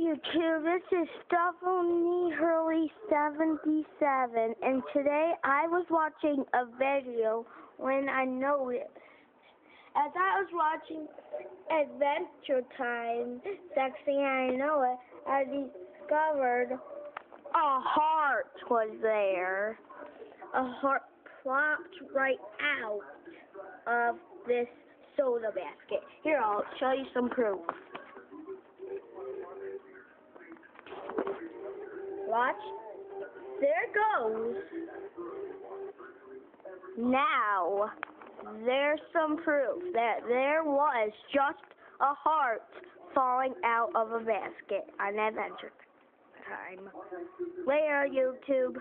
YouTube, this is Stephanie Hurley 77 and today I was watching a video when I noticed as I was watching Adventure Time, next thing I know it, I discovered a heart was there. A heart plopped right out of this soda basket. Here, I'll show you some proof. Watch. There goes. Now, there's some proof that there was just a heart falling out of a basket on Adventure Time. Later, YouTube.